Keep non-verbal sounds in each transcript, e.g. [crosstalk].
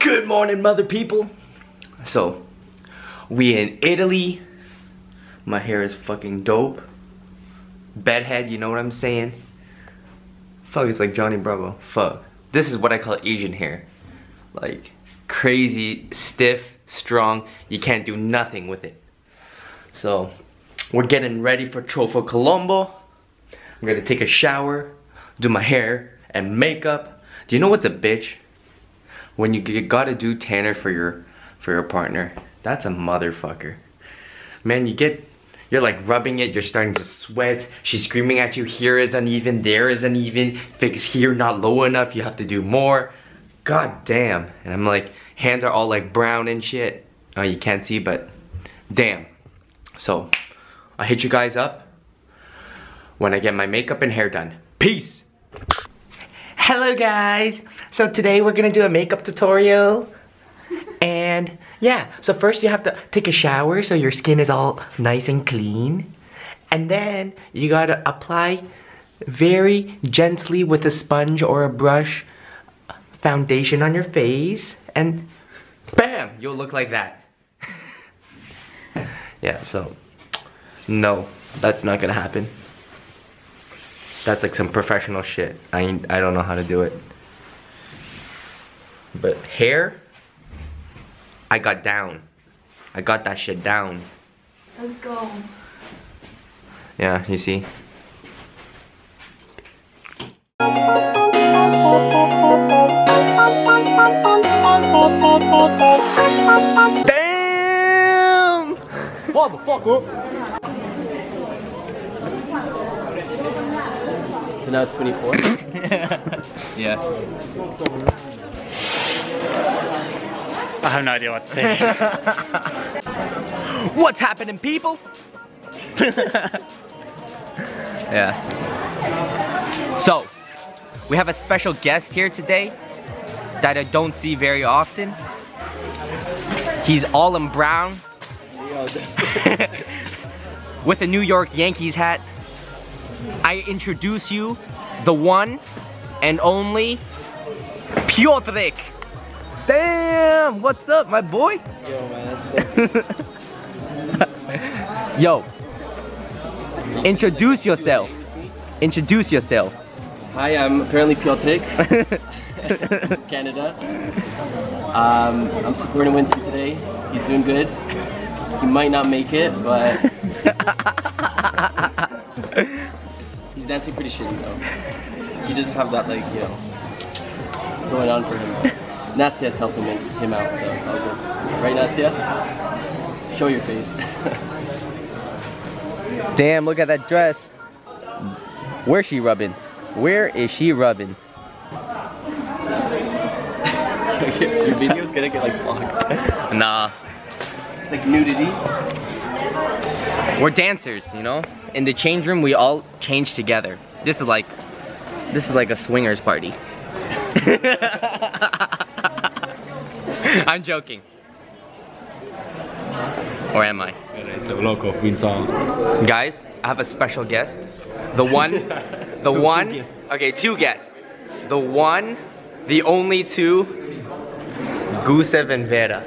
Good morning, mother people. So, we in Italy. My hair is fucking dope. Bedhead, you know what I'm saying? Fuck, it's like Johnny Bravo. Fuck. This is what I call Asian hair. Like, crazy, stiff, strong. You can't do nothing with it. So, we're getting ready for Trofeo Colombo. I'm gonna take a shower, do my hair and makeup. Do you know what's a bitch? When you gotta do tanner for your for your partner. That's a motherfucker. Man, you get you're like rubbing it, you're starting to sweat. She's screaming at you, here is uneven, there is uneven. Fix here not low enough, you have to do more. God damn. And I'm like, hands are all like brown and shit. Oh, you can't see, but damn. So, I'll hit you guys up when I get my makeup and hair done. Peace! Hello guys! So today we're gonna do a makeup tutorial. And yeah, so first you have to take a shower so your skin is all nice and clean. And then you gotta apply very gently with a sponge or a brush uh, foundation on your face. And bam! You'll look like that. [laughs] yeah, so no, that's not gonna happen. That's like some professional shit. I I don't know how to do it. But hair, I got down. I got that shit down. Let's go. Yeah, you see? Damn! Motherfucker! Now it's 24? Yeah. I have no idea what to say. [laughs] What's happening, people? [laughs] yeah. So, we have a special guest here today that I don't see very often. He's all in brown [laughs] with a New York Yankees hat. I introduce you the one and only Piotrek. Damn, what's up, my boy? Yo, [laughs] man, Yo, introduce yourself. Introduce yourself. Hi, I'm apparently Piotrek, [laughs] Canada. Um, I'm supporting Winson today. He's doing good. He might not make it, but [laughs] he's dancing pretty shitty though. He doesn't have that like, you know, going on for him. But Nastia's helping him, him out, so it's all good. Right, Nastia? Show your face. [laughs] Damn, look at that dress. Where's she rubbing? Where is she rubbing? [laughs] your video's gonna get like blocked. Nah, It's like nudity. We're dancers, you know? In the change room, we all change together. This is like, this is like a swingers party. [laughs] I'm joking. Or am I? It's a of Windsor. Guys, I have a special guest. The one, [laughs] the Two- two one, guests. okay, two guests. The one, the only two, Gusev and Vera.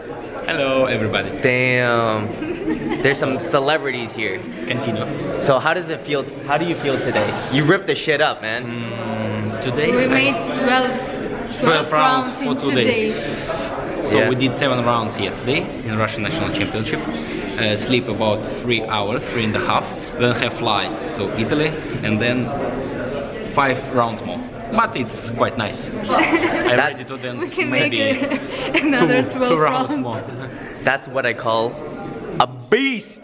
Hello, everybody. Damn. There's some celebrities here. Continue. So how does it feel, how do you feel today? You ripped the shit up, man. Mm, today, We I- made 12, 12 rounds in for two two days. days. So Yeah. we did seven rounds yesterday in Russian National Championship. Uh, sleep about three hours, three and a half. Then have flight to Italy, and then five rounds more. But it's quite nice. I'm ready to dance We can make maybe it [laughs] another two, 12 two rounds rounds. more. That's what I call a beast.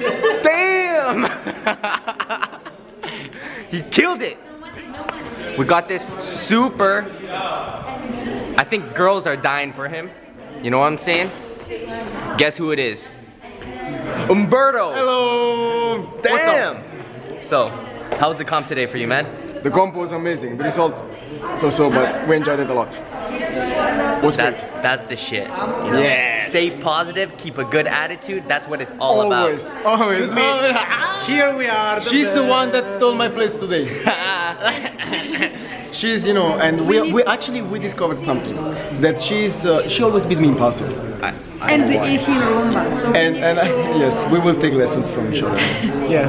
[laughs] Damn! [laughs] he killed it. We got this super. I think girls are dying for him. You know what I'm saying? Guess who it is? Umberto. Hello! Damn. So, how was the comp today for you, man? The comp was amazing. The result, so-so, but we enjoyed it a lot. Was great. That's that's the shit. You know? Yes. Stay positive, keep a good attitude. That's what it's all Always, about. always, always. [laughs] Here we are. She's the one that stole my place today. [laughs] [laughs] she's you know, and we, we actually we discovered something that she's uh, she always beat me in paso, And eat him rumba. So and and I, [laughs] yes, we will take lessons from each other. [laughs] Yeah.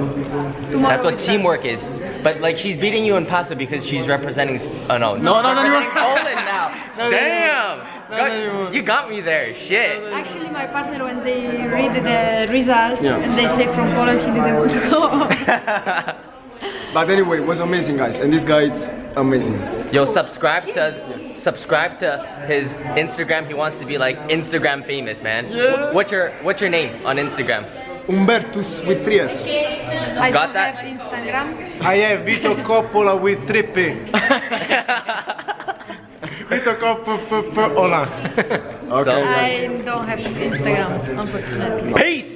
tomorrow That's what teamwork is. But like she's beating you in Paso because she's representing. Oh no. No, no, no, no. Poland now. No, no, no. Damn. No, Got- no, no. you got me there. Shit. Actually, my partner, when they read the results Yeah. and they say from Poland, he didn't want to go. But anyway, it was amazing, guys, and this guy is amazing. Yo, subscribe to subscribe to his Instagram. He wants to be like Instagram famous, man. Yeah. What's your What's your name on Instagram? Umbertus with three S. I Got that? have Instagram. I have Vito Coppola with trippy. [laughs] Vito Coppola. [laughs] Okay. So- I don't have Instagram, unfortunately. Peace.